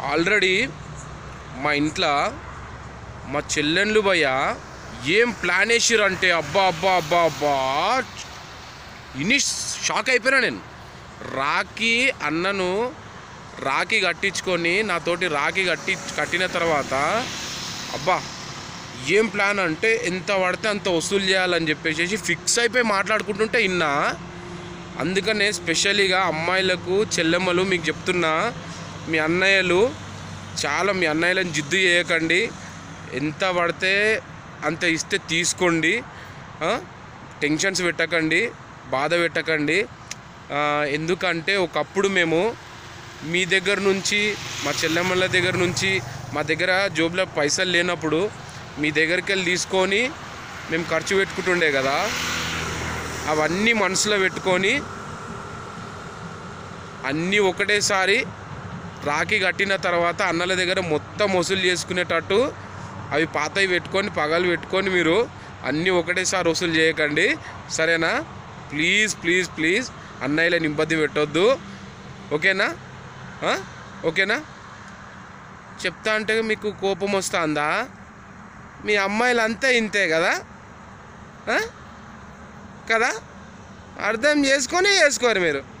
Already మా ఇంట్లో మా చెల్లెళ్ళు భయ్య ఏం ప్లాన్ వేసిర్రు అంటే అబ్బా అబ్బా అబ్బా అబ్బా. ఇన్ని షాక్ అయిపోయినా నేను. రాఖీ అన్నను రాఖీ కట్టించుకొని నాతోటి రాఖీ కట్టి కట్టిన తర్వాత అబ్బా ఏం ప్లాన్ అంటే ఎంత పడితే అంత వసూలు చేయాలని చెప్పేసి ఫిక్స్ అయిపోయి మాట్లాడుకుంటుంటే ఇన్నా. అందుకనే స్పెషల్గా అమ్మాయిలకు చెల్లెమ్మలు మీకు చెప్తున్నా. మీ అన్నయ్యలు చాలా మీ అన్నయ్యలను జిద్దు చేయకండి. ఎంత పడితే అంత ఇస్తే తీసుకోండి. టెన్షన్స్ పెట్టకండి బాధ పెట్టకండి. ఎందుకంటే ఒకప్పుడు మేము మీ దగ్గర నుంచి మా చెల్లెమ్మల దగ్గర నుంచి మా దగ్గర జోబులో పైసలు లేనప్పుడు మీ దగ్గరికి వెళ్ళి తీసుకొని మేము ఖర్చు పెట్టుకుంటుండే కదా. అవన్నీ మనసులో పెట్టుకొని అన్నీ ఒకటేసారి రాఖీ కట్టిన తర్వాత అన్నల దగ్గర మొత్తం వసూలు చేసుకునేటట్టు అవి పాతవి పెట్టుకొని పగలు పెట్టుకొని మీరు అన్నీ ఒకటేసారి వసూలు చేయకండి. సరేనా? Please please please. అన్నయ్యలని ఇబ్బంది పెట్టొద్దు. ఓకేనా? ఓకేనా? చెప్తా అంటే మీకు కోపం వస్తుందా? మీ అమ్మాయిలు అంతా ఇంతే కదా? కదా? అర్థం చేసుకొని వేసుకోరు మీరు.